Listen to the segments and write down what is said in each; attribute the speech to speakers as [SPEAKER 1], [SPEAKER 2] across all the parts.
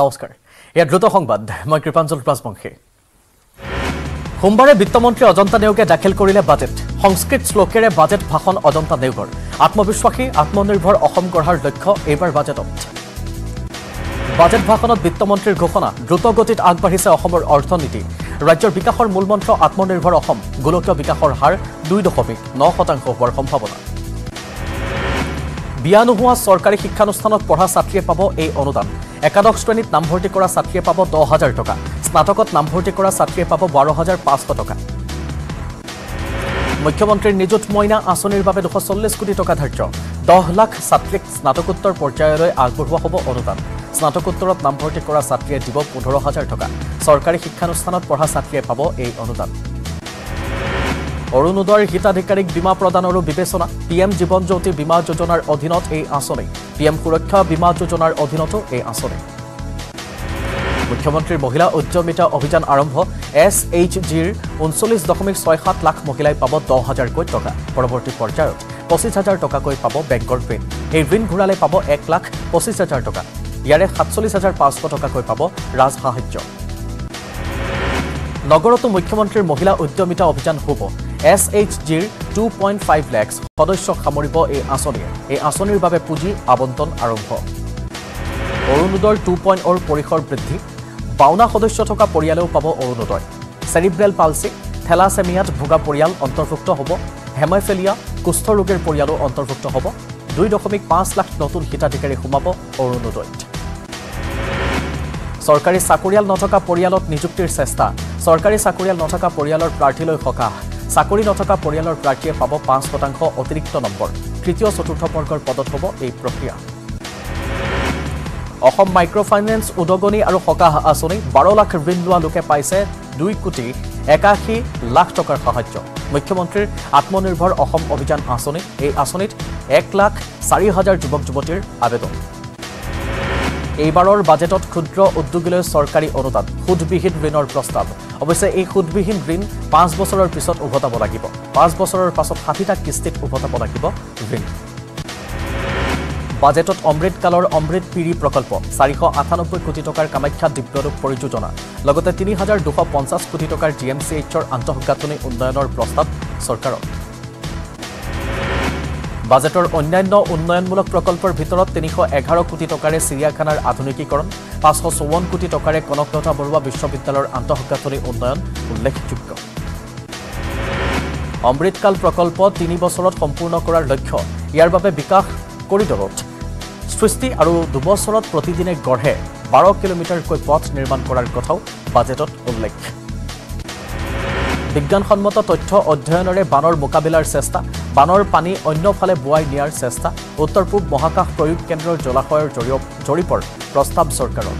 [SPEAKER 1] নমস্কাৰ। এয়া দ্ৰুত সংবাদ মই কৃপাঞ্জল ৰাজবংশী। সোমবাৰে বিত্তমন্ত্ৰী অজন্তা নেওগে দাখিল কৰিলে বাজেট। সংস্কৃত শ্লোকেৰে বাজেট ভাষণ অজন্তা নেওগৰ। আত্মবিশ্বাসী আত্মনিৰ্ভৰ অসম গঢ়াৰ লক্ষ্য এইবাৰ বাজেটত। বাজেট ভাষণত বিত্তমন্ত্ৰীৰ ঘোষণা দ্ৰুতগতিত আগবাঢ়িছে অসমৰ অৰ্থনীতি। ৰাজ্যৰ বিকাশৰ মূলমন্ত্ৰ আত্মনিৰ্ভৰ অসম গোলকীয় বিকাশৰ হাৰ দুই দশমিক ন শতাংশ হোৱাৰ সম্ভাৱনা। বিয়া নোহোৱা চৰকাৰী শিক্ষানুষ্ঠানত পঢ়া ছাত্ৰীয়ে পাব এই অনুদান। একাদশ শ্ৰেণীত নামভৰ্তি কৰা ছাত্ৰীয়ে পাব দহ হাজাৰ টকা। স্নাতকত নামভৰ্তি কৰা ছাত্ৰীয়ে পাব বাৰ হাজাৰ পাঁচশ টকা। মুখ্যমন্ত্ৰীৰ নিযুত মইনা আঁচনিৰ বাবে দুশ চল্লিছ কোটি টকা ধাৰ্য। দহ লাখ ছাত্ৰীক স্নাতকোত্তৰ পৰ্যায়লৈ আগবঢ়োৱা হ'ব অনুদান। স্নাতকোত্তৰত নামভৰ্তি কৰা ছাত্ৰীয়ে দিব পোন্ধৰ হাজাৰ টকা। চৰকাৰী শিক্ষানুষ্ঠানত পঢ়া ছাত্ৰীয়ে পাব এই অনুদান। অৰুণোদয়ৰ হিতাধিকাৰীক বীমা প্ৰদানৰো বিবেচনা। পি এম জীৱন জ্যোতি বীমা যোজনাৰ অধীনত এই আঁচনি। পি এম সুৰক্ষা বীমা যোজনাৰ অধীনতো এই আঁচনি। মুখ্যমন্ত্ৰীৰ মহিলা উদ্যমিতা অভিযান আৰম্ভ। এছ এইচ জিৰ ঊনচল্লিছ দশমিক ছয় সাত লাখ মহিলাই পাব দহ হাজাৰকৈ টকা। পৰৱৰ্তী পৰ্যায়ত পঁচিছ হাজাৰ টকাকৈ পাব বেংকৰ ঋণ। এই ঋণ ঘূৰালে পাব এক লাখ পঁচিছ হাজাৰ টকা। ইয়াৰে সাতচল্লিছ হাজাৰ পাঁচশ টকাকৈ পাব ৰাজ সাহায্য নগৰতো মুখ্যমন্ত্ৰীৰ মহিলা উদ্যমিতা অভিযান হ'ব। S H zero two point five lakhs সদস্যক সামৰিব এই আঁচনিয়ে। এই আঁচনিৰ বাবে পুঁজি আবণ্টন আৰম্ভ। অৰুণোদয়ৰ টু পইণ্ট অ'ৰ পৰিসৰ বৃদ্ধি। বাওনা সদস্য থকা পৰিয়ালেও পাব অৰুণোদয়। চেৰিব্ৰেল পালচি থেলাছেমিয়াত ভোগা পৰিয়াল অন্তৰ্ভুক্ত হ'ব। হেমাইফেলিয়া কুষ্ঠ ৰোগীৰ পৰিয়ালো অন্তৰ্ভুক্ত হ'ব। দুই দশমিক পাঁচ লাখ নতুন হিতাধিকাৰী সোমাব অৰুণোদয়ত। চৰকাৰী চাকৰিয়াল নথকা পৰিয়ালত নিযুক্তিৰ চেষ্টা। চৰকাৰী চাকৰিয়াল নথকা পৰিয়ালৰ প্ৰাৰ্থীলৈ সকাহ। চাকৰি নথকা পৰিয়ালৰ প্ৰাৰ্থীয়ে পাব পাঁচ শতাংশ অতিৰিক্ত নম্বৰ। তৃতীয় চতুৰ্থ বৰ্গৰ পদত হ'ব এই প্ৰক্ৰিয়া। অসম মাইক্ৰ' ফাইনেন্স উদগনি আৰু সকাহ আঁচনি বাৰ লাখ ঋণ লোৱা লোকে পাইছে দুই কোটি একাশী লাখ টকাৰ সাহায্য। মুখ্যমন্ত্ৰীৰ আত্মনিৰ্ভৰ অসম অভিযান আঁচনি এই আঁচনিত এক লাখ চাৰি হাজাৰ যুৱক যুৱতীৰ আবেদন। এইবাৰৰ বাজেটত ক্ষুদ্ৰ উদ্যোগীলৈ চৰকাৰী অনুদান সুদবিহীন ঋণৰ প্ৰস্তাৱ। অৱশ্যে এই সুদবিহীন ঋণ পাঁচ বছৰৰ পিছত উভতাব লাগিব। পাঁচ বছৰৰ পাছত ষাঠিটা কিস্তিত উভতাব লাগিব ঋণ। বাজেটত অমৃতকালৰ অমৃত পিৰি প্ৰকল্প চাৰিশ আঠানব্বৈ কোটি টকাৰ কামাখ্যা দিব্যৰূপ পৰিযোজনা লগতে তিনি হাজাৰ দুশ পঞ্চাছ কোটি টকাৰ জি এম চি এইচৰ আন্তঃগাঁথনি উন্নয়নৰ প্ৰস্তাৱ চৰকাৰৰ বাজেটৰ অন্যান্য উন্নয়নমূলক প্ৰকল্পৰ ভিতৰত তিনিশ এঘাৰ কোটি টকাৰে চিৰিয়াখানাৰ আধুনিকীকৰণ পাঁচশ চৌৱন্ন কোটি টকাৰে কনকলতা বৰুৱা বিশ্ববিদ্যালয়ৰ আন্তঃগাঁথনি উন্নয়ন উল্লেখযোগ্য। অমৃতকাল প্ৰকল্প তিনি বছৰত সম্পূৰ্ণ কৰাৰ লক্ষ্য ইয়াৰ বাবে বিকাশ কৰিডৰত। সৃষ্টি আৰু দুবছৰত প্ৰতিদিনে গঢ়ে বাৰ কিলোমিটাৰকৈ পথ নিৰ্মাণ কৰাৰ কথাও বাজেটত উল্লেখ। বিজ্ঞানসন্মত তথ্য অধ্যয়নেৰে বানৰ মোকাবিলাৰ চেষ্টা বানৰ পানী অন্যফালে বোৱাই নিয়াৰ চেষ্টা উত্তৰ পূব মহাকাশ প্ৰয়োগ কেন্দ্ৰৰ জলাশয়ৰ জৰীপৰ প্ৰস্তাৱ চৰকাৰৰ।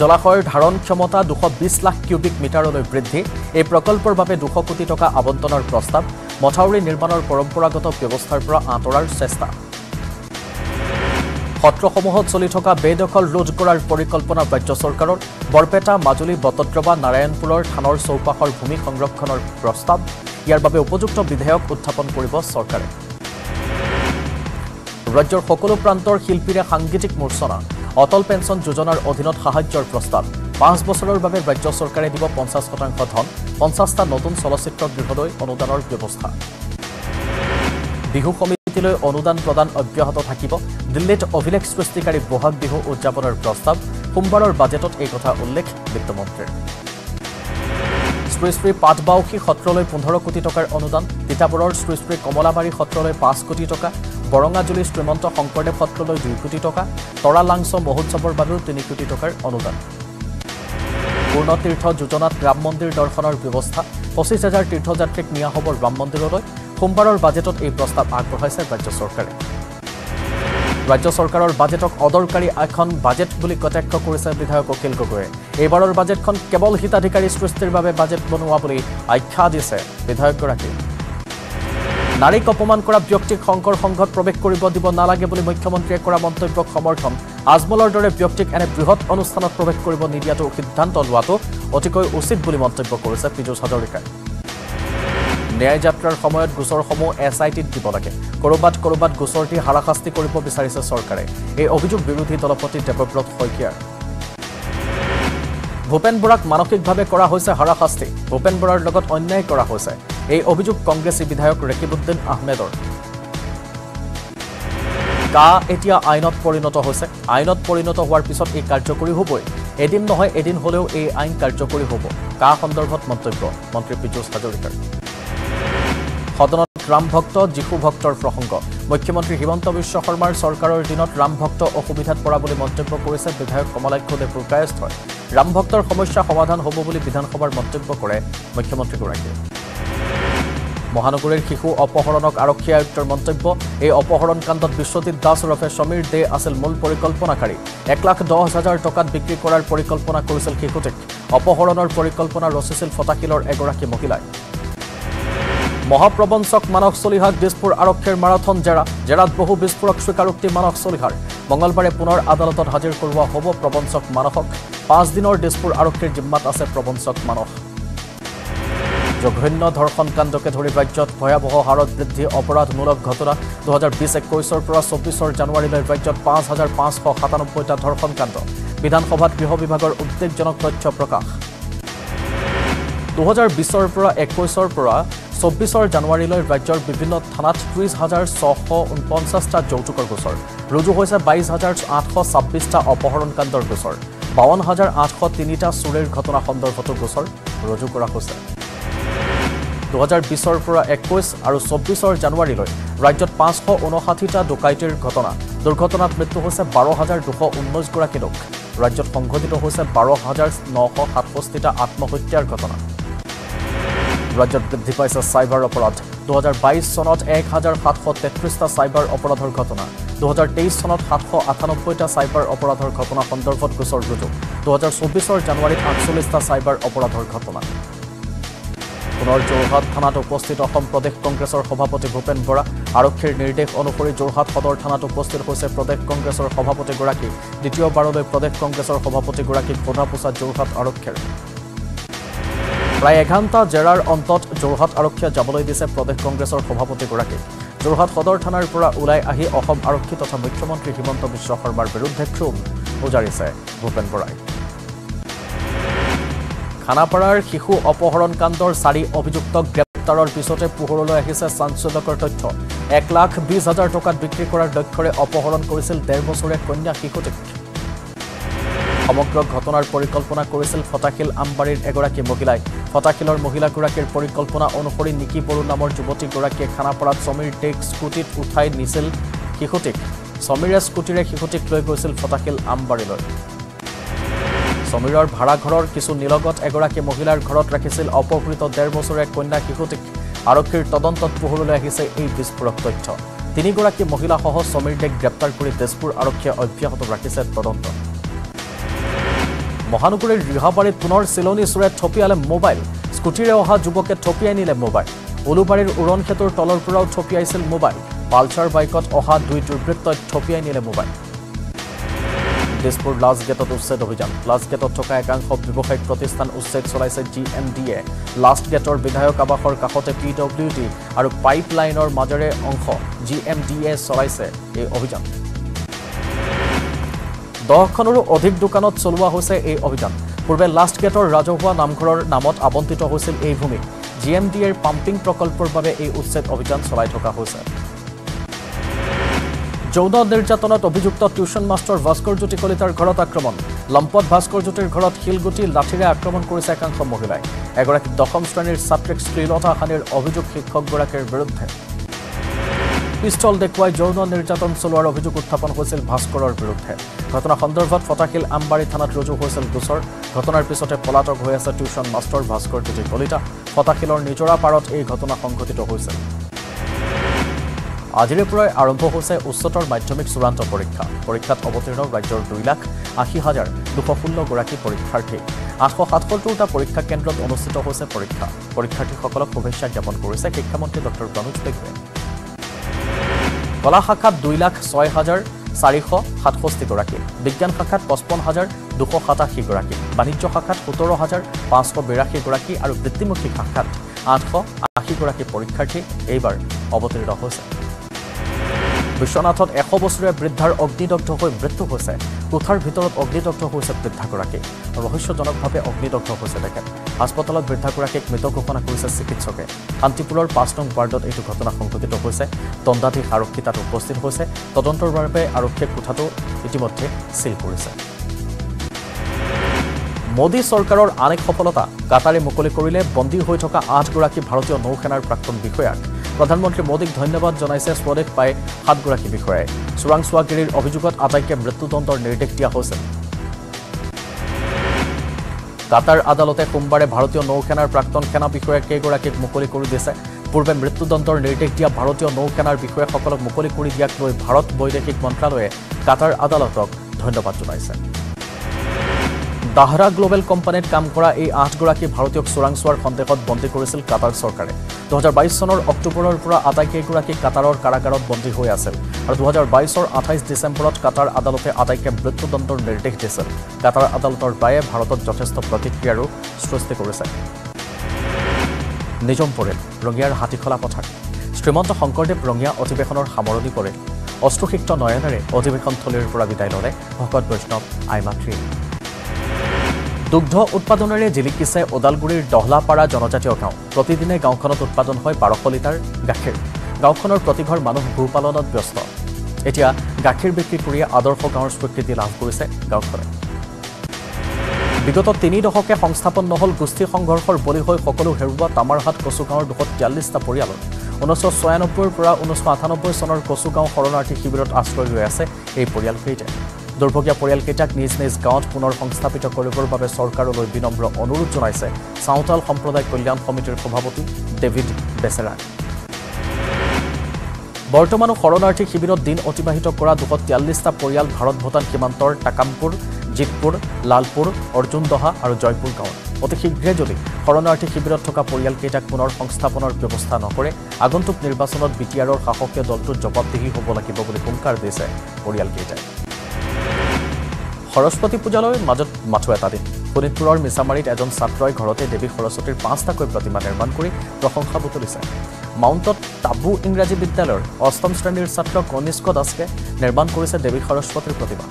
[SPEAKER 1] জলাশয়ৰ ধাৰণ ক্ষমতা দুশ বিছ লাখ কিউবিক মিটাৰলৈ বৃদ্ধি এই প্ৰকল্পৰ বাবে দুশ কোটি টকা আবণ্টনৰ প্ৰস্তাৱ মথাউৰি নিৰ্মাণৰ পৰম্পৰাগত ব্যৱস্থাৰ পৰা আঁতৰাৰ চেষ্টা। সত্ৰসমূহত চলি থকা বেদখল ৰোধ কৰাৰ পৰিকল্পনা ৰাজ্য চৰকাৰৰ বৰপেটা মাজুলী বটদ্ৰৱা নাৰায়ণপুৰৰ থানৰ চৌপাশৰ ভূমি সংৰক্ষণৰ প্ৰস্তাৱ ইয়াৰ বাবে উপযুক্ত বিধেয়ক উত্থাপন কৰিব চৰকাৰে। ৰাজ্যৰ সকলো প্ৰান্তৰ শিল্পীৰে সাংগীতিক মূৰ্চনা অটল পেঞ্চন যোজনাৰ অধীনত সাহায্যৰ প্ৰস্তাৱ পাঁচ বছৰৰ বাবে ৰাজ্য চৰকাৰে দিব পঞ্চাছ শতাংশ ধন পঞ্চাছটা নতুন চলচ্চিত্ৰ গৃহলৈ অনুদানৰ ব্যৱস্থা। বিহু সমিতিলৈ অনুদান প্ৰদান অব্যাহত থাকিব দিল্লীত অভিলেখ সৃষ্টিকাৰী বহাগ বিহু উদযাপনৰ প্ৰস্তাৱ সোমবাৰৰ বাজেটত এই কথা উল্লেখ বিত্তমন্ত্ৰীৰ। শ্ৰী পাটবাউসী সত্ৰলৈ পোন্ধৰ কোটি টকাৰ অনুদান তিতাবৰৰ শ্ৰী কমলাবাৰী সত্ৰলৈ পাঁচ কোটি টকা বৰঙাজুলি শ্ৰীমন্ত শংকৰদেৱ সত্ৰলৈ দুই কোটি টকা তৰা লাংছ মহোৎসৱৰ বাবেও তিনি কোটি টকাৰ অনুদান। পূৰ্ণতীৰ্থ যোজনাত ৰাম মন্দিৰ দৰ্শনৰ ব্যৱস্থা পঁচিছ হাজাৰ তীৰ্থযাত্ৰীক নিয়া হ'ব ৰাম মন্দিৰলৈ। সোমবাৰৰ বাজেটত এই প্ৰস্তাৱ আগবঢ়াইছে ৰাজ্য চৰকাৰে। ৰাজ্য চৰকাৰৰ বাজেটক অদৰকাৰী এখন বাজেট বুলি কটাক্ষ কৰিছে বিধায়ক অখিল গগৈয়ে। এইবাৰৰ বাজেটখন কেৱল হিতাধিকাৰী সৃষ্টিৰ বাবে বাজেট বনোৱা বুলি আখ্যা দিছে বিধায়কগৰাকীয়ে। নাৰীক অপমান কৰা ব্যক্তিক শংকৰ সংঘত প্ৰৱেশ কৰিব দিব নালাগে বুলি মুখ্যমন্ত্ৰীয়ে কৰা মন্তব্যক সমৰ্থন। আজমলৰ দৰে ব্যক্তিক এনে বৃহৎ অনুষ্ঠানত প্ৰৱেশ কৰিব নিদিয়াটো সিদ্ধান্ত লোৱাটো অতিকৈ উচিত বুলি মন্তব্য কৰিছে পীযুষ হাজৰিকাই। ন্যায় যাত্ৰাৰ সময়ত গোচৰসমূহ এছ আই টিত দিব লাগে। ক'ৰবাত ক'ৰবাত গোচৰ দি হাৰাশাস্তি কৰিব বিচাৰিছে চৰকাৰে। এই অভিযোগ বিৰোধী দলপতি দেৱব্ৰত শইকীয়াৰ। ভূপেন বৰাক মানসিকভাৱে কৰা হৈছে হাৰাশাস্তি। ভূপেন বৰাৰ লগত অন্যায় কৰা হৈছে। এই অভিযোগ কংগ্ৰেছী বিধায়ক ৰেকিবুদ্দিন আহমেদৰ। কা এতিয়া আইনত পৰিণত হৈছে। আইনত পৰিণত হোৱাৰ পিছত এই কাৰ্যকৰী হ'বই। এদিন নহয় এদিন হ'লেও এই আইন কাৰ্যকৰী হ'ব। কা সন্দৰ্ভত মন্তব্য। মন্ত্ৰী পীযুষ হাজৰিকাৰ। সদনত ৰাম ভক্ত যীশু ভক্তৰ প্ৰসংগ। মুখ্যমন্ত্ৰী হিমন্ত বিশ্ব শৰ্মাৰ চৰকাৰৰ দিনত ৰাম ভক্ত অসুবিধাত পৰা বুলি মন্তব্য কৰিছে বিধায়ক কমলাক্ষ দেৱপুৰকায়স্থই ৰাম ভক্তৰ সমস্যা সমাধান হ'ব বুলি বিধানসভাৰ মন্তব্য কৰে মুখ্যমন্ত্ৰীগৰাকীয়ে। মহানগৰীৰ শিশু অপহৰণক আৰক্ষী আয়ুক্তৰ মন্তব্য এই অপহৰণ কাণ্ডত বিশ্বজিৎ দাস ওৰফে সমীৰ দে আছিল মূল পৰিকল্পনাকাৰী। এক লাখ দহ হাজাৰ টকাত বিক্ৰী কৰাৰ পৰিকল্পনা কৰিছিল শিশুটিক। অপহৰণৰ পৰিকল্পনা ৰচিছিল ফটাশিলৰ এগৰাকী মহিলাই। মহাপ্ৰবঞ্চক মানস চলিহাক দিছপুৰ আৰক্ষীৰ মাৰাথন জেৰা। জেৰাত বহু বিস্ফোৰক স্বীকাৰোক্তি মানস চলিহাৰ। মঙলবাৰে পুনৰ আদালতত হাজিৰ কৰোৱা হ'ব প্ৰবঞ্চক মানসক। পাঁচ দিনৰ দিছপুৰ আৰক্ষীৰ জিম্মাত আছে প্ৰবঞ্চক মানস। জঘন্য ধৰ্ষণ কাণ্ডকে ধৰি ৰাজ্যত ভয়াৱহ হাৰত বৃদ্ধি অপৰাধমূলক ঘটনা। দুহেজাৰ বিছ একৈছৰ পৰা চৌব্বিছৰ জানুৱাৰীলৈ ৰাজ্যত পাঁচ হাজাৰ পাঁচশ সাতানব্বৈটা ধৰ্ষণ কাণ্ড। বিধানসভাত গৃহ বিভাগৰ উদ্বেগজনক তথ্য প্ৰকাশ। দুহেজাৰ বিছৰ পৰা একৈছৰ পৰা চৌব্বিছৰ জানুৱাৰীলৈ ৰাজ্যৰ বিভিন্ন থানাত ত্ৰিছ হাজাৰ ছশ ঊনপঞ্চাছটা যৌতুকৰ গোচৰ। ৰুজু হৈছে বাইছ হাজাৰ আঠশ ছাব্বিছটা অপহৰণ কাণ্ডৰ গোচৰ। বাৱন্ন হাজাৰ আঠশ তিনিটা চুৰিৰ ঘটনা সন্দৰ্ভতো গোচৰ। ৰুজু কৰা হৈছে। দুহেজাৰ বিছৰ পৰা একৈছ আৰু চৌব্বিছৰ জানুৱাৰীলৈ ৰাজ্যত পাঁচশ ঊনষাঠিটা ডকাইতিৰ ঘটনা। দুৰ্ঘটনাত মৃত্যু হৈছে বাৰ হাজাৰ দুশ ঊনৈছগৰাকী লোক। ৰাজ্যত সংঘটিত হৈছে বাৰ হাজাৰ নশ সাতষষ্ঠিটা আত্মহত্যাৰ ঘটনা। ৰাজ্যত বৃদ্ধি পাইছে চাইবাৰ অপৰাধ। দুহেজাৰ বাইছ চনত এক হাজাৰ সাতশ তেত্ৰিছটা চাইবাৰ অপৰাধৰ ঘটনা। দুহেজাৰ তেইছ চনত সাতশ আঠানব্বৈটা চাইবাৰ অপৰাধৰ ঘটনা সন্দৰ্ভত গোচৰ ৰুজু দুহেজাৰ চৌব্বিছৰ জানুৱাৰীত আঠচল্লিছটা চাইবাৰ অপৰাধৰ ঘটনা। পুনৰ যোৰহাট থানাত উপস্থিত অসম প্ৰদেশ কংগ্ৰেছৰ সভাপতি ভূপেন বৰা। আৰক্ষীৰ নিৰ্দেশ অনুসৰি যোৰহাট সদৰ থানাত উপস্থিত হৈছে প্ৰদেশ কংগ্ৰেছৰ সভাপতিগৰাকী। দ্বিতীয়বাৰলৈ প্ৰদেশ কংগ্ৰেছৰ সভাপতিগৰাকীক সোধা পোছা যোৰহাট আৰক্ষীৰ। প্ৰায় এঘণ্টা জেৰাৰ অন্তত যোৰহাট আৰক্ষীয়ে যাবলৈ দিছে প্ৰদেশ কংগ্ৰেছৰ সভাপতিগৰাকীক। যোৰহাট সদৰ থানাৰ পৰা ওলাই আহি অসম আৰক্ষী তথা মুখ্যমন্ত্ৰী হিমন্ত বিশ্ব শৰ্মাৰ বিৰুদ্ধে ক্ষোভ উজাৰিছে ভূপেন বৰাই। খানাপাৰাৰ শিশু অপহৰণ কাণ্ডৰ চাৰি অভিযুক্তক গ্ৰেপ্তাৰৰ পিছতে পোহৰলৈ আহিছে চাঞ্চল্যকৰ তথ্য। এক লাখ বিছ হাজাৰ টকাত বিক্ৰী কৰাৰ লক্ষ্যৰে অপহৰণ কৰিছিল ডেৰ বছৰীয়া কন্যা শিশুটিক। সমগ্ৰ ঘটনাৰ পৰিকল্পনা কৰিছিল ফটাশিল আমবাৰীৰ এগৰাকী মহিলাই। ফটাশিলৰ মহিলাগৰাকীৰ পৰিকল্পনা অনুসৰি নিকি বড়ো নামৰ যুৱতীগৰাকীয়ে খানাপাৰাত সমীৰ টেক স্কুটিত উঠাই নিছিল শিশুটিক। সমীৰে স্কুটিৰে শিশুটিক লৈ গৈছিল ফটাশিল আমবাৰীলৈ। সমীৰৰ ভাড়াঘৰৰ কিছু নিলগত এগৰাকী মহিলাৰ ঘৰত ৰাখিছিল অপহৃত ডেৰ বছৰীয়া কন্যা শিশুটিক। আৰক্ষীৰ তদন্তত পোহৰলৈ আহিছে এই বিস্ফোৰক তথ্য। তিনিগৰাকী মহিলাসহ সমীৰ ডেক গ্ৰেপ্তাৰ কৰি তেজপুৰ আৰক্ষীয়ে অব্যাহত ৰাখিছে তদন্ত মহানগৰীৰ ৰিহাবাৰীত পুনৰ চিলনী চোৰে থপিয়ালে মোবাইল। স্কুটিৰে অহা যুৱকে থপিয়াই নিলে মোবাইল। উলুবাৰীৰ উৰণ সেতুৰ তলৰ পৰাও থপিয়াইছিল মোবাইল। পালচাৰ বাইকত অহা দুই দুৰ্বৃত্তই থপিয়াই নিলে মোবাইল। দিছপুৰ লাষ্ট গেটত উচ্ছেদ অভিযান। লাষ্ট গেটত থকা একাংশ ব্যৱসায়িক প্ৰতিষ্ঠান উচ্ছেদ চলাইছে জি এম ডিয়ে লাষ্ট গেটৰ বিধায়ক আৱাসৰ কাষতে পি ডব্লিউ ডি আৰু পাইপ লাইনৰ মাজেৰে অংশ জি এম ডিয়ে চলাইছে এই অভিযান। দহখনৰো অধিক দোকানত চলোৱা হৈছে এই অভিযান। পূৰ্বে লাষ্ট গেটৰ ৰাজহুৱা নামঘৰৰ নামত আবণ্টিত হৈছিল এই ভূমি। জি এম ডি এৰ পাম্পিং প্ৰকল্পৰ বাবে এই উচ্ছেদ অভিযান চলাই থকা হৈছে। যৌন নিৰ্যাতনত অভিযুক্ত টিউচন মাষ্টৰ ভাস্কৰ জ্যোতি কলিতাৰ ঘৰত আক্ৰমণ। লম্পট ভাস্কৰ জ্যোতিৰ ঘৰত শিলগুটি লাঠিৰে আক্ৰমণ কৰিছে একাংশ মহিলাই। এগৰাকী দশম শ্ৰেণীৰ ছাত্ৰীক শ্লীলতা হানিৰ অভিযোগ শিক্ষকগৰাকীৰ বিৰুদ্ধে। পিষ্টল দেখুৱাই যৌন নিৰ্যাতন চলোৱাৰ অভিযোগ উত্থাপন হৈছিল ভাস্কৰৰ বিৰুদ্ধে। ঘটনা সন্দৰ্ভত ফটাশিল আমবাৰী থানাত ৰুজু হৈছিল গোচৰ। ঘটনাৰ পিছতে পলাতক হৈ আছে টিউচন মাষ্টৰ ভাস্কৰ জ্যোতি কলিতা। ফটাশিলৰ নিজৰা পাৰত এই ঘটনা সংঘটিত হৈছিল আজিৰে পৰাই আৰম্ভ হৈছে উচ্চতৰ মাধ্যমিক চূড়ান্ত পৰীক্ষা। পৰীক্ষাত অৱতীৰ্ণ ৰাজ্যৰ দুই লাখ আশী হাজাৰ দুশ ষোল্লগৰাকী পৰীক্ষাৰ্থী। আঠশ সাতসত্তৰটা পৰীক্ষা কেন্দ্ৰত অনুষ্ঠিত হৈছে পৰীক্ষা। পৰীক্ষাৰ্থীসকলক শুভেচ্ছা জ্ঞাপন কৰিছে শিক্ষামন্ত্ৰী ডক্টৰ প্ৰণোজ পেগুৱে কলা শাখাত দুই লাখ ছয় হাজাৰ চাৰিশ সাতষষ্ঠিগৰাকী বিজ্ঞান শাখাত পঁচপন্ন হাজাৰ দুশ সাতাশীগৰাকী বাণিজ্য শাখাত সোতৰ হাজাৰ পাঁচশ বিৰাশীগৰাকী আৰু বৃত্তিমুখী শাখাত আঠশ আশীগৰাকী পৰীক্ষাৰ্থী এইবাৰ অৱতীৰ্ণ হৈছে। বিশ্বনাথত এশ বছৰীয়া বৃদ্ধাৰ অগ্নিদগ্ধ হৈ মৃত্যু হৈছে। কোঠাৰ ভিতৰত অগ্নিদগ্ধ হৈছে বৃদ্ধাগৰাকী। ৰহস্যজনকভাৱে অগ্নিদগ্ধ হৈছে তেখেত হাস্পতালত বৃদ্ধাগৰাকীক মৃত ঘোষণা কৰিছে চিকিৎসকে। শান্তিপুৰৰ পাঁচ নং ৱাৰ্ডত এইটো ঘটনা সংঘটিত হৈছে। দণ্ডাধীশ আৰক্ষী তাত উপস্থিত হৈছে। তদন্তৰ বাবে আৰক্ষীয়ে কোঠাটো ইতিমধ্যে চিল কৰিছে। মোদী চৰকাৰৰ আন এক সফলতা কাটাৰে মুকলি কৰিলে বন্দী হৈ থকা আঠগৰাকী ভাৰতীয় নৌসেনাৰ প্ৰাক্তন বিষয়াক প্ৰধানমন্ত্ৰী মোদীক ধন্যবাদ জনাইছে স্বদেশ পাই সাতগৰাকী বিষয়াই। চোৰাংচোৱাগিৰিৰ অভিযোগত আটাইকে মৃত্যুদণ্ডৰ নিৰ্দেশ দিয়া হৈছে। কাটাৰ আদালতে সোমবাৰে ভাৰতীয় নৌসেনাৰ প্ৰাক্তন সেনা বিষয়া কেইগৰাকীক মুকলি কৰি দিছে। পূৰ্বে মৃত্যুদণ্ডৰ নিৰ্দেশ দিয়া ভাৰতীয় নৌসেনাৰ বিষয়াসকলক মুকলি কৰি দিয়াক লৈ ভাৰত বৈদেশিক মন্ত্ৰালয়ে কাটাৰ আদালতক ধন্যবাদ জনাইছে। দাহৰা গ্লোবেল কোম্পানীত কাম কৰা এই আঠগৰাকী ভাৰতীয়ক চোৰাংচোৱাৰ সন্দেহত বন্দী কৰিছিল কাটাৰ চৰকাৰে। দুহেজাৰ বাইছ চনৰ অক্টোবৰৰ পৰা আটাইকেইগৰাকী কাটাৰৰ কাৰাগাৰত বন্দী হৈ আছিল আৰু দুহেজাৰ বাইছৰ আঠাইছ ডিচেম্বৰত কাটাৰ আদালতে আটাইকে মৃত্যুদণ্ডৰ নিৰ্দেশ দিছিল। কাটাৰ আদালতৰ ৰায়ে ভাৰতত যথেষ্ট প্ৰতিক্ৰিয়াৰো সৃষ্টি কৰিছে। নিজম পৰিল ৰঙিয়াৰ হাতীখলা পথাৰ। শ্ৰীমন্ত শংকৰদেৱ ৰঙিয়া অধিৱেশনৰ সামৰণি পৰিল অশ্ৰুসিক্ত নয়নেৰে অধিৱেশনথলীৰ পৰা বিদায় ল'লে ভকত বৈষ্ণৱ আইমাতৃয়ে দুগ্ধ উৎপাদনেৰে জিলিকিছে ওদালগুৰিৰ দহলাপাৰা জনজাতীয় গাঁও। প্ৰতিদিনে গাঁওখনত উৎপাদন হয় বাৰশ লিটাৰ গাখীৰ। গাঁওখনৰ প্ৰতিঘৰ মানুহ গোপালনত ব্যস্ত। এতিয়া গাখীৰ বিক্ৰী কৰিয়ে আদৰ্শ গাঁৱৰ স্বীকৃতি লাভ কৰিছে গাঁওখনে। বিগত তিনি দশকে সংস্থাপন নহল গোষ্ঠী সংঘৰ্ষৰ বলি হৈ সকলো হেৰুওৱা তামাৰহাট কচু গাঁৱৰ দুশ তিয়াল্লিছটা পৰিয়ালৰ। ঊনৈছশ ছয়ানব্বৈৰ পৰা ঊনৈছশ আঠানব্বৈ চনৰ কচু গাঁও শৰণাৰ্থী শিবিৰত আশ্ৰয় লৈ আছে এই পৰিয়ালকেইটাই। দুৰ্ভগীয়া পৰিয়ালকেইটাক নিজ নিজ গাঁৱত পুনৰ সংস্থাপিত কৰিবৰ বাবে চৰকাৰলৈ বিনম্ৰ অনুৰোধ জনাইছে চাওঁতাল সম্প্ৰদায় কল্যাণ সমিতিৰ সভাপতি ডেভিড বেচেৰাই বৰ্তমানো শৰণাৰ্থী শিবিৰত দিন অতিবাহিত কৰা দুশ তিয়াল্লিছটা পৰিয়াল ভাৰত ভূটান সীমান্তৰ টাকামপুৰ জিতপুৰ লালপুৰ অৰ্জুনদহা আৰু জয়পুৰ গাঁৱত। অতি শীঘ্ৰে যদি শৰণাৰ্থী শিবিৰত থকা পৰিয়ালকেইটাক পুনৰ সংস্থাপনৰ ব্যৱস্থা নকৰে আগন্তুক নিৰ্বাচনত বি টি আৰৰ শাসকীয় দলটোত জবাবদিহি হ'ব লাগিব বুলি হুংকাৰ দিছে পৰিয়ালকেইটাই। সৰস্বতী পূজালৈ মাজত মাথো এটা দিন। শোণিতপুৰৰ মিছামাৰীত এজন ছাত্ৰই ঘৰতে দেৱী সৰস্বতীৰ পাঁচটাকৈ প্ৰতিমা নিৰ্মাণ কৰি প্ৰশংসা বুটলিছে। মাউণ্টত টাবু ইংৰাজী বিদ্যালয়ৰ অষ্টম শ্ৰেণীৰ ছাত্ৰ কনিষ্ক দাসকে নিৰ্মাণ কৰিছে দেৱী সৰস্বতীৰ প্ৰতিমা।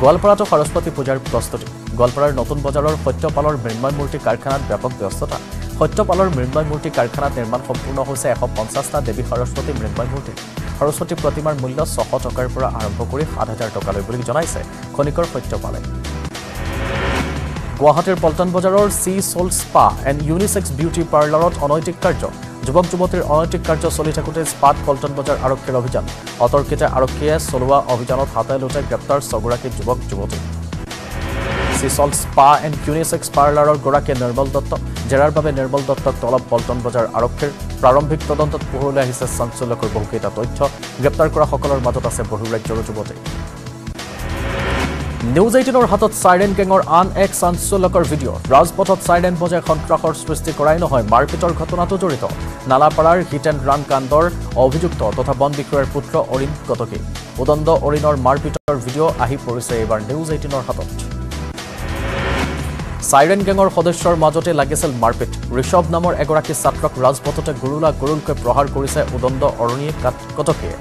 [SPEAKER 1] গোৱালপাৰাতো সৰস্বতী পূজাৰ প্ৰস্তুতি। গোৱালপাৰাৰ নতুন বজাৰৰ সত্যপালৰ মৃন্ময় মূৰ্তি কাৰখানাত ব্যাপক ব্যস্ততা। সত্যপালৰ মৃন্ময় মূৰ্তি কাৰখানাত নিৰ্মাণ সম্পূৰ্ণ হৈছে এশ পঞ্চাছটা দেৱী সৰস্বতী মৃন্ময় মূৰ্তি সৰস্বতী প্ৰতিমাৰ মূল্য ছশ টকাৰ পৰা আৰম্ভ কৰি সাত হাজাৰ টকালৈ বুলি জনাইছে খনিকৰ সত্যপালে। গুৱাহাটীৰ পল্টন বজাৰৰ চি চল স্পা এণ্ড ইউনিছেক্স বিউটি পাৰ্লাৰত অনৈতিক কাৰ্য। যুৱক যুৱতীৰ অনৈতিক কাৰ্য চলি থাকোঁতে স্পাত পল্টন বজাৰ আৰক্ষীৰ অভিযান। অতৰ্কিত আৰক্ষীয়ে চলোৱা অভিযানত হাতে লোটে গ্ৰেপ্তাৰ ছগৰাকী যুৱক যুৱতী। চিচল স্পা এণ্ড ইউনিছেক্স পাৰ্লাৰৰ গৰাকী নিৰ্মল দত্ত জেৰাৰ বাবে নিৰ্মল দত্তক তলব পল্টন বজাৰ আৰক্ষীৰ প্ৰাৰম্ভিক তদন্তত পোহৰলৈ আহিছে চাঞ্চল্যকৰ বহুকেইটা তথ্য। গ্ৰেপ্তাৰ কৰাসকলৰ মাজত আছে বহু ৰাজ্যৰো যুৱতী। নিউজ এইটিনৰ হাতত চাইৰেন গেঙৰ আন এক চাঞ্চল্যকৰ ভিডিঅ' ৰাজপথত চাইৰেন বজাই সন্ত্ৰাসৰ সৃষ্টি কৰাই নহয় মাৰপিটৰ ঘটনাটো জড়িত। নালাপাৰাৰ হিট এণ্ড ৰাণ কাণ্ডৰ অভিযুক্ত তথা বন বিষয়াৰ পুত্ৰ অৰিণ কটকী। উদণ্ড অৰিণৰ মাৰপিটৰ ভিডিঅ' আহি পৰিছে এইবাৰ নিউজ এইটিনৰ হাতত। চাইৰেন গেঙৰ সদস্যৰ মাজতে লাগিছিল মাৰপিট। ঋষভ নামৰ এগৰাকী ছাত্ৰক ৰাজপথতে গুৰুলা গুৰুলকৈ প্ৰহাৰ কৰিছে উদণ্ড অৰণীয়ে কটকীয়ে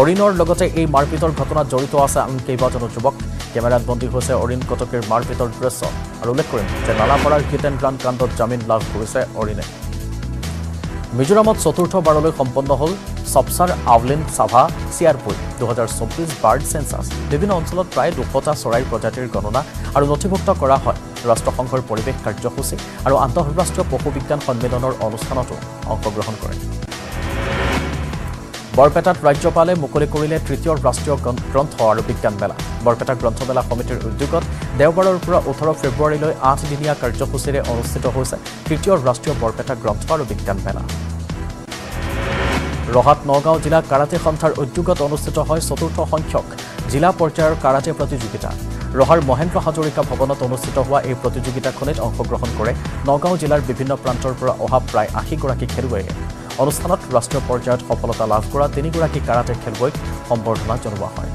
[SPEAKER 1] অৰিণৰ লগতে এই মাৰপিটৰ ঘটনাত জড়িত আছে আন কেইবাজনো যুৱক। কেমেৰাত বন্দী হৈছে অৰিণ কটকীৰ মাৰপিটৰ দৃশ্য। আৰু উল্লেখ কৰিম যে নালাপাৰাৰ হিট এণ্ড ৰাণ কাণ্ডত জামিন লাভ কৰিছে অৰিণে। মিজোৰামত চতুৰ্থবাৰলৈ সম্পন্ন হ'ল চপচাৰ আভলিন চাভা চিয়াৰপুৰ দুহেজাৰ চৌব্বিছ বাৰ্ড চেঞ্চাছ। বিভিন্ন অঞ্চলত প্ৰায় দুশটা চৰাইৰ প্ৰজাতিৰ গণনা আৰু নথিভুক্ত কৰা হয়। ৰাষ্ট্ৰসংঘৰ পৰিৱেশ কাৰ্যসূচী আৰু আন্তঃৰাষ্ট্ৰীয় পশু বিজ্ঞান সন্মিলনৰ অনুষ্ঠানতো অংশগ্ৰহণ কৰে। বৰপেটাত ৰাজ্যপালে মুকলি কৰিলে তৃতীয় ৰাষ্ট্ৰীয় গ্ৰন্থ আৰু বিজ্ঞান মেলা। বৰপেটা গ্ৰন্থমেলা সমিতিৰ উদ্যোগত দেওবাৰৰ পৰা ওঠৰ ফেব্ৰুৱাৰীলৈ আঠদিনীয়া কাৰ্যসূচীৰে অনুষ্ঠিত হৈছে তৃতীয় ৰাষ্ট্ৰীয় বৰপেটা গ্ৰন্থ আৰু বিজ্ঞান মেলা। ৰহাত নগাঁও জিলা কাৰাটে সন্থাৰ উদ্যোগত অনুষ্ঠিত হয় চতুৰ্থ সংখ্যক জিলা পৰ্যায়ৰ কাৰাটে প্ৰতিযোগিতা। ৰহাৰ মহেন্দ্ৰ হাজৰিকা ভৱনত অনুষ্ঠিত হোৱা এই প্ৰতিযোগিতাখনিত অংশগ্ৰহণ কৰে নগাঁও জিলাৰ বিভিন্ন প্ৰান্তৰ পৰা অহা প্ৰায় আশীগৰাকী খেলুৱৈয়ে। অনুষ্ঠানত ৰাষ্ট্ৰীয় পৰ্যায়ত সফলতা লাভ কৰা তিনিগৰাকী কাৰাটে খেলুৱৈক সম্বৰ্ধনা জনোৱা হয়।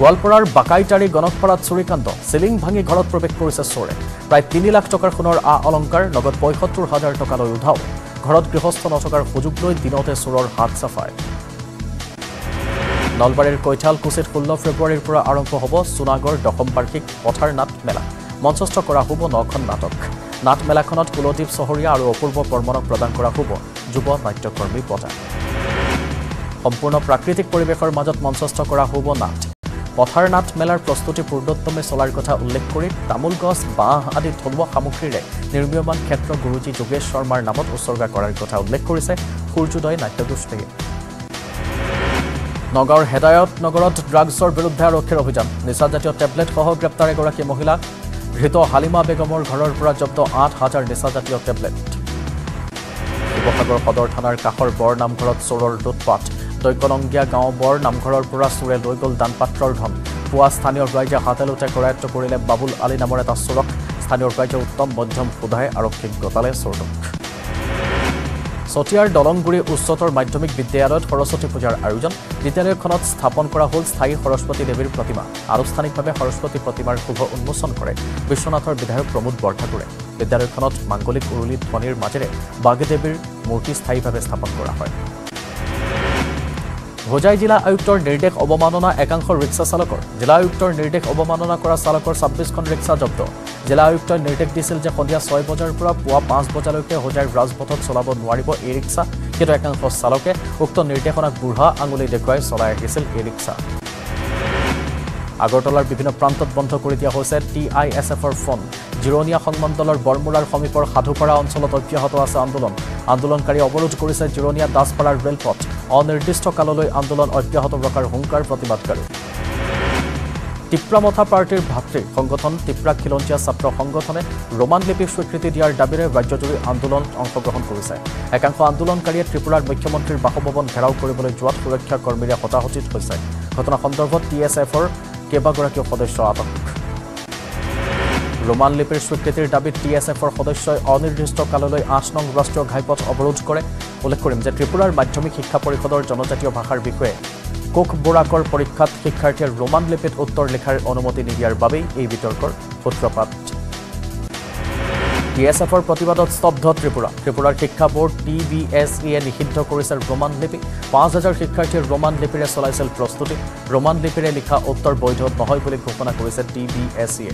[SPEAKER 1] গোৱালপাৰাৰ বাকাইটাৰী গণকপাৰাত চুৰিকাণ্ড চিলিং ভাঙি ঘৰত প্ৰৱেশ কৰিছে চোৰে। প্ৰায় তিনি লাখ টকাৰ সোণৰ আ অলংকাৰ লগত পঁয়সত্তৰ হাজাৰ টকালৈ উধাও। ঘৰত গৃহস্থ নথকাৰ সুযোগ লৈ দিনতে চোৰৰ হাত চাফাই। নলবাৰীৰ কৈঠালকুছিত ষোল্ল ফেব্ৰুৱাৰীৰ পৰা আৰম্ভ হ'ব সোণাগড় দশম বাৰ্ষিক পথাৰ নাট মেলা। মঞ্চস্থ কৰা হ'ব নখন নাটক। নাট মেলাখনত কুলদীপ চহৰীয়া আৰু অপূৰ্ব বৰ্মনক প্ৰদান কৰা হ'ব যুৱ নাট্যকৰ্মী বঁটা। সম্পূৰ্ণ প্ৰাকৃতিক পৰিৱেশৰ মাজত মঞ্চস্থ কৰা হ'ব নাট। পথাৰ নাট মেলাৰ প্ৰস্তুতি পূৰ্ণোত্তমে চলাৰ কথা উল্লেখ কৰি তামোল গছ বাঁহ আদি থলুৱা সামগ্ৰীৰে নিৰ্মীয়মান ক্ষেত্ৰ গুৰুজী যোগেশ শৰ্মাৰ নামত উৎসৰ্গা কৰাৰ কথা উল্লেখ কৰিছে সূৰ্যোদয় নাট্যগোষ্ঠীয়ে। নগাঁৱৰ হেদায়ত নগৰত ড্ৰাগছৰ বিৰুদ্ধে আৰক্ষীৰ অভিযান। নিচাজাতীয় টেবলেটসহ গ্ৰেপ্তাৰ এগৰাকী মহিলাক ধৃত হালিমা বেগমৰ ঘৰৰ পৰা জব্দ আঠ হাজাৰ নিচাজাতীয় টেবলেট। শিৱসাগৰ সদৰ থানাৰ কাষৰ বৰ নামঘৰত চোৰৰ লুটপাট। দৈকলংগীয়া গাঁও বৰ নামঘৰৰ পৰা চোৰে লৈ গ'ল দানপাত্ৰৰ ধন। পুৱা স্থানীয় ৰাইজে হাতেলোতে কৰায়ত্ব কৰিলে বাবুল আলী নামৰ এটা চোৰক। স্থানীয় ৰাইজে উত্তম মধ্যম সোধাই আৰক্ষীক গতালে চোৰটোক। চতিয়াৰ দলংগুৰি উচ্চতৰ মাধ্যমিক বিদ্যালয়ত সৰস্বতী পূজাৰ আয়োজন। বিদ্যালয়খনত স্থাপন কৰা হ'ল স্থায়ী সৰস্বতী দেৱীৰ প্ৰতিমা। আনুষ্ঠানিকভাৱে সৰস্বতী প্ৰতিমাৰ শুভ উন্মোচন কৰে বিশ্বনাথৰ বিধায়ক প্ৰমোদ বৰঠাকুৰে। বিদ্যালয়খনত মাংগলিক উৰুলি ধ্বনিৰ মাজেৰে বাগদেৱীৰ মূৰ্তি স্থায়ীভাৱে স্থাপন কৰা হয়। হোজাই জিলা আয়ুক্তৰ নিৰ্দেশ অৱমাননা একাংশ ৰিক্সা চালকৰ। জিলা আয়ুক্তৰ নিৰ্দেশ অৱমাননা কৰা চালকৰ ছাব্বিছখন ৰিক্সা জব্দ। জিলা আয়ুক্তই নিৰ্দেশ দিছিল যে সন্ধিয়া ছয় বজাৰ পৰা পুৱা পাঁচ বজালৈকে হোজাইৰ ৰাজপথত চলাব নোৱাৰিব ই ৰিক্সা। কিন্তু একাংশ চালকে উক্ত নিৰ্দেশনাক বুঢ়া আঙুলি দেখুৱাই চলাই আহিছিল ই ৰিক্সা। আগৰতলাৰ বিভিন্ন প্ৰান্তত বন্ধ কৰি দিয়া হৈছে টি আই এছ এফৰ ফোন। জিৰণীয়া সংমণ্ডলৰ বৰমূৰাৰ সমীপৰ সাধুপাৰা অঞ্চলত অব্যাহত আছে আন্দোলন। আন্দোলনকাৰী অৱৰোধ কৰিছে জিৰণীয়া দাসপাৰাৰ ৰেলপথ। অনিৰ্দিষ্ট কাললৈ আন্দোলন অব্যাহত ৰখাৰ হুংকাৰ প্ৰতিবাদকাৰী টিপ্ৰামথা পাৰ্টীৰ ভাতৃ সংগঠন টিপ্ৰা খিলঞ্জীয়া ছাত্ৰ সংগঠনে ৰোমান লিপিক স্বীকৃতি দিয়াৰ দাবীৰে ৰাজ্যজুৰি আন্দোলনত অংশগ্ৰহণ কৰিছে। একাংশ আন্দোলনকাৰীয়ে ত্ৰিপুৰাৰ মুখ্যমন্ত্ৰীৰ বাসভৱন ঘেৰাও কৰিবলৈ যোৱাত সুৰক্ষা কৰ্মীৰে হতাহতিত হৈছে। ঘটনা সন্দৰ্ভত টি এছ এফৰ কেইবাগৰাকীও সদস্য আটক। ৰোমান লিপিৰ স্বীকৃতিৰ দাবীত টি এছ এফৰ সদস্যই অনিৰ্দিষ্ট কাললৈ আঠ নং ৰাষ্ট্ৰীয় ঘাইপথ অৱৰোধ কৰে। উল্লেখ কৰিম যে ত্ৰিপুৰাৰ মাধ্যমিক শিক্ষা পৰিষদৰ জনজাতীয় ভাষাৰ বিষয়ে কোষ বোৰাকৰ পৰীক্ষাত শিক্ষাৰ্থীয়ে ৰোমান লিপিত উত্তৰ লিখাৰ অনুমতি নিদিয়াৰ বাবেই এই বিতৰ্কৰ সূত্ৰপাত। টি এছ এফৰ প্ৰতিবাদত স্তব্ধ ত্ৰিপুৰা। ত্ৰিপুৰাৰ শিক্ষা বোৰ্ড টি বি এছ ইয়ে নিষিদ্ধ কৰিছে ৰোমান লিপি। পাঁচ হাজাৰ শিক্ষাৰ্থীয়ে ৰোমান লিপিৰে চলাইছিল প্ৰস্তুতি। ৰোমান লিপিৰে লিখা উত্তৰ বৈধ নহয় বুলি ঘোষণা কৰিছে টি বি এছ ইয়ে।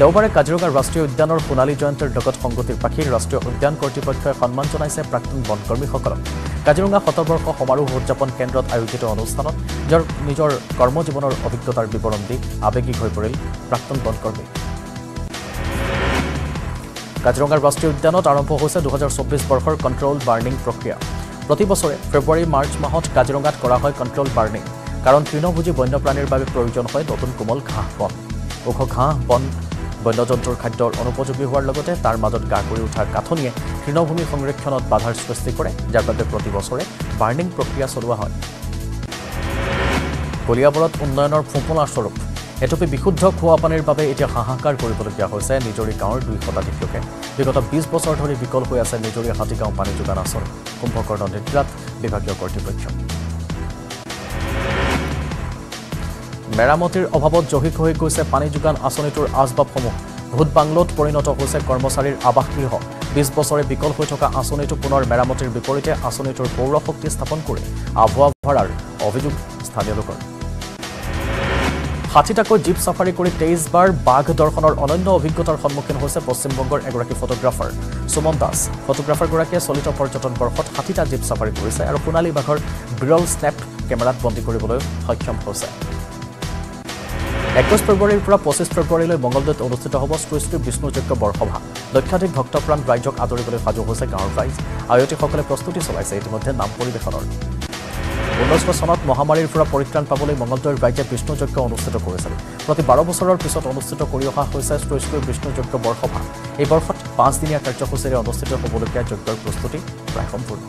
[SPEAKER 1] দেওবাৰে কাজিৰঙা ৰাষ্ট্ৰীয় উদ্যানৰ সোণালী জয়ন্তীৰ লগত সংগতিৰ পাখি ৰাষ্ট্ৰীয় উদ্যান কৰ্তৃপক্ষই সন্মান জনাইছে প্ৰাক্তন বনকৰ্মীসকলক কাজিৰঙা শতবৰ্ষ সমাৰোহ উদযাপন কেন্দ্ৰত আয়োজিত অনুষ্ঠানত নিজৰ নিজৰ কৰ্মজীৱনৰ অভিজ্ঞতাৰ বিৱৰণ দি আৱেগিক হৈ পৰিল প্ৰাক্তন বনকৰ্মী কাজিৰঙাৰ ৰাষ্ট্ৰীয় উদ্যানত আৰম্ভ হৈছে দুহেজাৰ চৌব্বিছ বৰ্ষৰ কণ্ট্ৰল বাৰ্ণিং প্ৰক্ৰিয়া। প্ৰতি বছৰে ফেব্ৰুৱাৰী মাৰ্চ মাহত কাজিৰঙাত কৰা হয় কণ্ট্ৰল বাৰ্ণিং কাৰণ তৃণভোজী বন্যপ্ৰাণীৰ বাবে প্ৰয়োজন হয় নতুন কোমল ঘাঁহ বন। ওখ ঘাঁহ বন বন্যজন্তুৰ খাদ্যৰ অনুপযোগী হোৱাৰ লগতে তাৰ মাজত গা কৰি উঠা গাঁথনিয়ে তৃণভূমি সংৰক্ষণত বাধাৰ সৃষ্টি কৰে যাৰ বাবে প্ৰতি বছৰে বাৰ্ণিং প্ৰক্ৰিয়া চলোৱা হয়। কলিয়াবৰত উন্নয়নৰ ফোঁপোলা স্বৰূপ। এটুপি বিশুদ্ধ খোৱা পানীৰ বাবে এতিয়া হাহাকাৰ কৰিবলগীয়া হৈছে নিজৰি গাঁৱৰ দুই শতাধিক লোকে বিগত বিছ বছৰ ধৰি বিকল হৈ আছে নিজৰি হাতীগাঁও পানী যোগান আঁচনি। কুম্ভকৰ্ণ নিদ্ৰাত বিভাগীয় কৰ্তৃপক্ষ। মেৰামতিৰ অভাৱত জহিক হৈ গৈছে পানী যোগান আঁচনিটোৰ আচবাবসমূহ ভোট বাংলোত পৰিণত হৈছে কৰ্মচাৰীৰ আৱাসগৃহ। বিছ বছৰে বিকল হৈ থকা আঁচনিটো পুনৰ মেৰামতিৰ বিপৰীতে আঁচনিটোৰ পৌৰ শক্তি স্থাপন কৰি আভুৱা ভৰাৰ অভিযোগ স্থানীয় লোকৰ। ষাঠিটাকৈ জীপ চাফাৰী কৰি তেইছবাৰ বাঘ দৰ্শনৰ অনন্য অভিজ্ঞতাৰ সন্মুখীন হৈছে পশ্চিমবংগৰ এগৰাকী ফটোগ্ৰাফাৰ। সুমন দাস ফটোগ্ৰাফাৰগৰাকীয়ে চলিত পৰ্যটন বৰ্ষত ষাঠিটা জীপ চাফাৰী কৰিছে আৰু সোণালী বাঘৰ বিৰল স্নেপ কেমেৰাত বন্দী কৰিবলৈ সক্ষম হৈছে। একৈছ ফেব্ৰুৱাৰীৰ পৰা পঁচিছ ফেব্ৰুৱাৰীলৈ মঙলদৈত অনুষ্ঠিত হ'ব শ্ৰীশ্ৰী বিষ্ণুযজ্ঞ বৰসভা। লক্ষাধিক ভক্তপ্ৰাণ ৰাইজক আদৰিবলৈ সাজু হৈছে গাঁৱৰ ৰাইজ। আয়তীসকলে প্ৰস্তুতি চলাইছে ইতিমধ্যে নাম পৰিৱেশনৰ। ঊনৈছশ চনত মহামাৰীৰ পৰা পৰিত্ৰাণ পাবলৈ মঙলদৈৰ ৰাইজে বিষ্ণুযজ্ঞ অনুষ্ঠিত কৰিছিল। প্ৰতি বাৰ বছৰৰ পিছত অনুষ্ঠিত কৰি অহা হৈছে শ্ৰীশ্ৰী বিষ্ণুযজ্ঞ বৰসভা। এই বৰ্ষত পাঁচদিনীয়া কাৰ্যসূচীৰে অনুষ্ঠিত হ'বলগীয়া যজ্ঞৰ প্ৰস্তুতি প্ৰায় সম্পূৰ্ণ।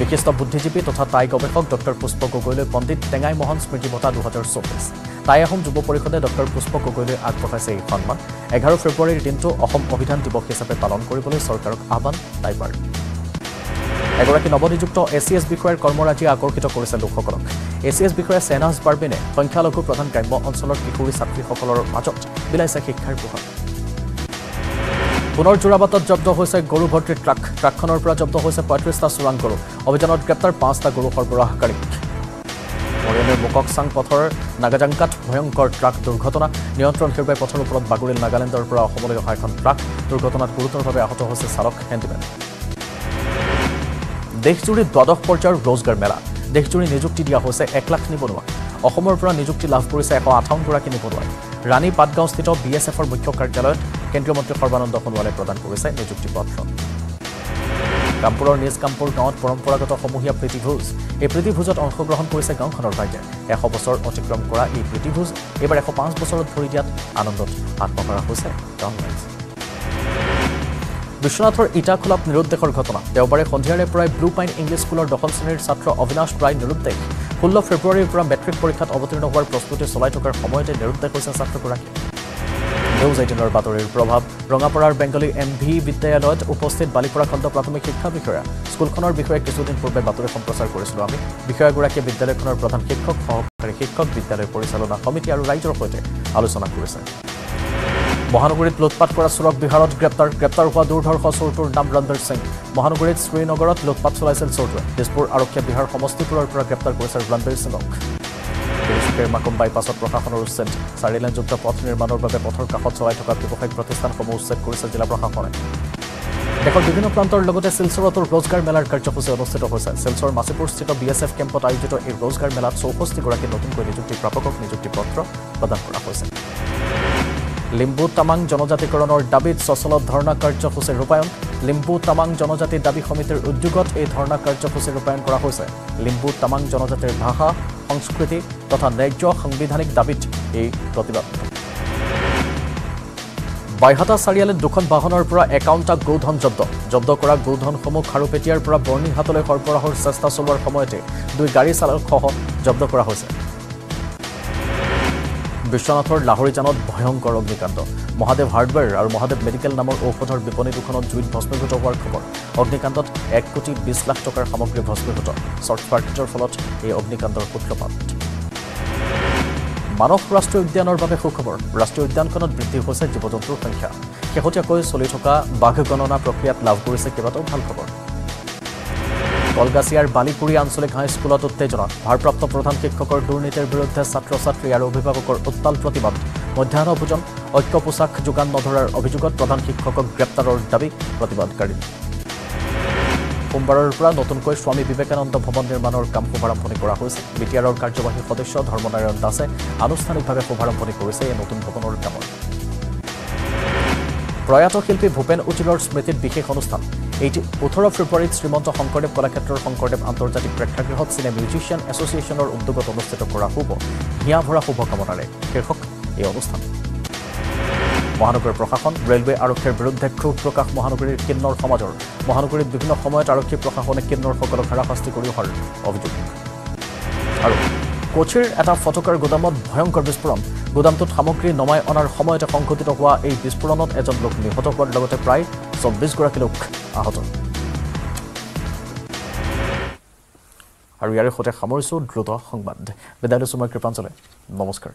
[SPEAKER 1] বিশিষ্ট বুদ্ধিজীৱী তথা টাই গৱেষক ডক্টৰ পুষ্প গগৈলৈ পণ্ডিত টেঙাই মোহন স্মৃতি বঁটা দুহেজাৰ চৌবিছ টাই আহোম যুৱ পৰিষদে ডক্টৰ পুষ্প গগৈলৈ আগবঢ়াইছে এই সন্মান। এঘাৰ ফেব্ৰুৱাৰীৰ দিনটো অসম অভিধান দিৱস হিচাপে পালন কৰিবলৈ চৰকাৰক আহ্বান টাইবাৰ এগৰাকী নৱনিযুক্ত এ চি এছ বিষয়াৰ কৰ্মৰাজিয়ে আকৰ্ষিত কৰিছে লোকসকলক। এ চি এছ বিষয়া চেনাজ বাৰ্বিনে সংখ্যালঘু প্ৰধান গ্ৰাম্য অঞ্চলৰ কিশোৰী ছাত্ৰীসকলৰ মাজত বিলাইছে শিক্ষাৰ পোহৰ। পুনৰ যোৰাবাটত জব্দ হৈছে গৰু ভৰ্তিৰ ট্ৰাক। ট্ৰাকখনৰ পৰা জব্দ হৈছে পঁয়ত্ৰিছটা চোৰাং গৰু। অভিযানত গ্ৰেপ্তাৰ পাঁচটা গৰু সৰবৰাহকাৰী মৰিয়নীৰ মুককচাং পথৰ নাগাজাংকাত ভয়ংকৰ ট্ৰাক দুৰ্ঘটনা। নিয়ন্ত্ৰণ হেৰুৱাই পথৰ ওপৰত বাগৰিল নাগালেণ্ডৰ পৰা অসমলৈ অহা এখন ট্ৰাক। দুৰ্ঘটনাত গুৰুতৰভাৱে আহত হৈছে চালক হেণ্ডিমেন। দেশজুৰি দ্বাদশ পৰ্যায়ৰ ৰোজগাৰ মেলা। দেশজুৰি নিযুক্তি দিয়া হৈছে এক লাখ নিবনুৱা। অসমৰ পৰা নিযুক্তি লাভ কৰিছে এশ আঠাৱন্নগৰাকী নিবনুৱাই। ৰাণী পাটগাঁওস্থিত বি এছ এফৰ মুখ্য কাৰ্যালয়ত কেন্দ্ৰীয় মন্ত্ৰী সৰ্বানন্দ সোণোৱালে প্ৰদান কৰিছে নিযুক্তি পত্ৰ কামপুৰৰ নিজ কামপুৰ গাঁৱত পৰম্পৰাগত সমূহীয়া প্ৰীতিভোজ। এই প্ৰীতিভোজত অংশগ্ৰহণ কৰিছে গাঁওখনৰ ৰাইজে। এশ বছৰ অতিক্ৰম কৰা এই প্ৰীতিভোজ এইবাৰ এশ পাঁচ বছৰত ভৰি দিয়াত আনন্দত গাঁৱৰ ৰাইজ। বিশ্বনাথৰ ইটাখোলাত নিৰুদ্দেশৰ ঘটনা। দেওবাৰে সন্ধিয়াৰে পৰাই ব্লু পাইন ইংলিছ স্কুলৰ দশম শ্ৰেণীৰ ছাত্ৰ অবিনাশ ৰায় নিৰুদ্দেশ। ষোল্ল ফেব্ৰুৱাৰীৰ পৰা মেট্ৰিক পৰীক্ষাত অৱতীৰ্ণ হোৱাৰ প্ৰস্তুতি চলাই থকাৰ সময়তে নিৰুদ্দেশ হৈছে ছাত্ৰগৰাকী নিউজ এইটিনৰ বাতৰিৰ প্ৰভাৱ। ৰঙাপাৰাৰ বেংগলী এম ভি বিদ্যালয়ত উপস্থিত বালিপৰা খণ্ড প্ৰাথমিক শিক্ষা বিষয়া। স্কুলখনৰ বিষয়ে কিছুদিন পূৰ্বে বাতৰি সম্প্ৰচাৰ কৰিছিলোঁ আমি। বিষয়াগৰাকীয়ে বিদ্যালয়খনৰ প্ৰধান শিক্ষক সহকাৰী শিক্ষক বিদ্যালয় পৰিচালনা সমিতি আৰু ৰাইজৰ সৈতে আলোচনা কৰিছে। মহানগৰীত লুটপাট কৰা চোৰক বিহাৰত গ্ৰেপ্তাৰ গ্ৰেপ্তাৰ হোৱা দুৰ্ধৰ্ষ চোৰটোৰ নাম ৰণবীৰ সিং। মহানগৰীত শ্ৰীনগৰত লুটপাট চলাইছিল চোৰটোৱে। দিছপুৰ আৰক্ষীয়ে বিহাৰ সমষ্টিপুৰৰ পৰা গ্ৰেপ্তাৰ কৰিছে ৰণবীৰ সিঙক। তিনিচুকীয়াৰ মাকুম বাইপাছত প্ৰশাসনৰ উচ্ছেদ। চাৰিলেনযুক্ত পথ নিৰ্মাণৰ বাবে পথৰ কাষত চলাই থকা ব্যৱসায়িক প্ৰতিষ্ঠানসমূহ উচ্ছেদ কৰিছে জিলা প্ৰশাসনে। দেশৰ বিভিন্ন প্ৰান্তৰ লগতে শিলচৰতো ৰোজগাৰ মেলাৰ কাৰ্যসূচী অনুষ্ঠিত হৈছে। শিলচৰ মাচিপুৰস্থিত বি এছ এফ কেম্পত আয়োজিত এই ৰোজগাৰ মেলাত চৌষষ্ঠিগৰাকী নতুনকৈ নিযুক্তি প্ৰাপকক নিযুক্তি পত্ৰ প্ৰদান কৰা হৈছে। লিম্বু তামাং জনজাতিকৰণৰ দাবীত চচলত ধৰ্ণা কাৰ্যসূচী ৰূপায়ণ। লিম্বু তামাং জনজাতি দাবী সমিতিৰ উদ্যোগত এই ধৰ্ণা কাৰ্যসূচী ৰূপায়ণ কৰা হৈছে। লিম্বু তামাং জনজাতিৰ ভাষা সংস্কৃতি তথা ন্যায্য সাংবিধানিক দাবীত এই প্ৰতিবাদ। বাইহাটা চাৰিআলিত দুখন বাহনৰ পৰা একাউণ্টা গোধন জব্দ। জব্দ কৰা গোধনসমূহ খাৰুপেটীয়াৰ পৰা বৰ্ণিহাটলৈ সৰবৰাহৰ চেষ্টা চলোৱাৰ সময়তে দুই গাড়ী চালকসহ জব্দ কৰা হৈছে। বিশ্বনাথৰ লাহৰীজানত ভয়ংকৰ অগ্নিকাণ্ড। মহাদেৱ হাৰ্ডৱেৰ আৰু মহাদেৱ মেডিকেল নামৰ ঔষধৰ বিপণী দুখনত জুইত ভস্মীভূত হোৱাৰ খবৰ। অগ্নিকাণ্ডত এক কোটি বিছ লাখ টকাৰ সামগ্ৰী ভস্মীভূত। শ্বৰ্ট চাৰ্কিটৰ ফলত এই অগ্নিকাণ্ডৰ সূত্ৰপাত মানস ৰাষ্ট্ৰীয় উদ্যানৰ বাবে সুখবৰ। ৰাষ্ট্ৰীয় উদ্যানখনত বৃদ্ধি হৈছে জীৱ জন্তুৰ সংখ্যা। শেহতীয়াকৈ চলি থকা বাঘ গণনা প্ৰক্ৰিয়াত লাভ কৰিছে কেইবাটাও ভাল খবৰ। কলগাছিয়াৰ বালিপুৰী আঞ্চলিক হাইস্কুলত উত্তেজনা ভাৰপ্ৰাপ্ত প্ৰধান শিক্ষকৰ দুৰ্নীতিৰ বিৰুদ্ধে ছাত্ৰ ছাত্ৰী আৰু অভিভাৱকৰ উত্তাল প্ৰতিবাদ। মধ্যাহ্ন ভোজন ঐক্য পোছাক যোগান নধৰাৰ অভিযোগত প্ৰধান শিক্ষকক গ্ৰেপ্তাৰৰ দাবী প্ৰতিবাদকাৰী। সোমবাৰৰ পৰা নতুনকৈ স্বামী বিবেকানন্দ ভৱন নিৰ্মাণৰ কাম শুভাৰম্ভণি কৰা হৈছে। বি টি আৰৰ কাৰ্যবাহী সদস্য ধৰ্মনাৰায়ণ দাসে আনুষ্ঠানিকভাৱে শুভাৰম্ভণি কৰিছে এই নতুন ভৱনৰ কামৰ প্ৰয়াত শিল্পী ভূপেন উটিলৰ স্মৃতিত বিশেষ অনুষ্ঠান। এইটি ওঠৰ ফেব্ৰুৱাৰীত শ্ৰীমন্ত শংকৰদেৱ কলাক্ষেত্ৰৰ শংকৰদেৱ আন্তৰ্জাতিক প্ৰেক্ষাগৃহত চিনে মিউজিচিয়ান এছ'চিয়েশ্যনৰ উদ্যোগত অনুষ্ঠিত কৰা হ'ব। হিয়া ভৰা শুভকামনাৰে। শীৰ্ষক এই অনুষ্ঠান। মহানগৰ প্ৰশাসন ৰেলৱে আৰক্ষীৰ বিৰুদ্ধে ক্ষোভ প্ৰকাশ মহানগৰীৰ কিন্নৰ সমাজৰ। মহানগৰীত বিভিন্ন সময়ত আৰক্ষী প্ৰশাসনে কিন্নৰসকলক হাৰাশাস্তি কৰি অহাৰ অভিযোগ। আৰু কোচিৰ এটা ফটকাৰ গোদামত ভয়ংকৰ বিস্ফোৰণ। গোদামটোত সামগ্ৰী নমাই অনাৰ সময়তে সংঘটিত হোৱা এই বিস্ফোৰণত এজন লোক নিহত হোৱাৰ লগতে প্ৰায় চৌব্বিছগৰাকী লোক আহত। আৰু ইয়াৰে সৈতে সামৰিছোঁ দ্ৰুত সংবাদ। বিদায় লৈছোঁ মই কৃপাঞ্চলে নমস্কাৰ।